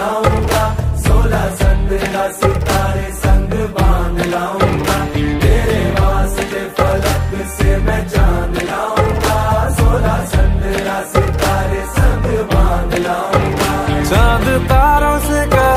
लाऊँगा, सोलह संग का सितारे संग बाँध लाऊँगा। तेरे वास्ते फलक से मैं जान लाऊँगा, सोलह संग का सितारे संग बाँध लाऊँगा। चाँद तारों से कर